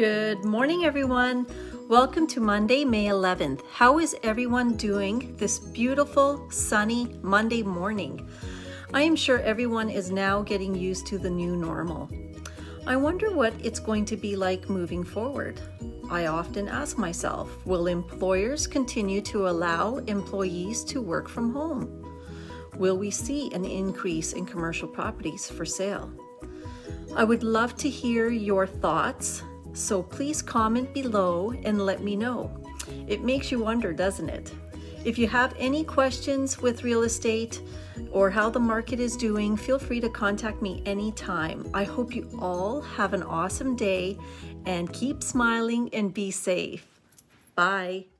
Good morning, everyone. Welcome to Monday, May 11th. How is everyone doing this beautiful, sunny Monday morning? I am sure everyone is now getting used to the new normal. I wonder what it's going to be like moving forward. I often ask myself, will employers continue to allow employees to work from home? Will we see an increase in commercial properties for sale? I would love to hear your thoughts so please comment below and let me know. It makes you wonder, doesn't it? If you have any questions with real estate or how the market is doing, feel free to contact me anytime. I hope you all have an awesome day and keep smiling and be safe. Bye.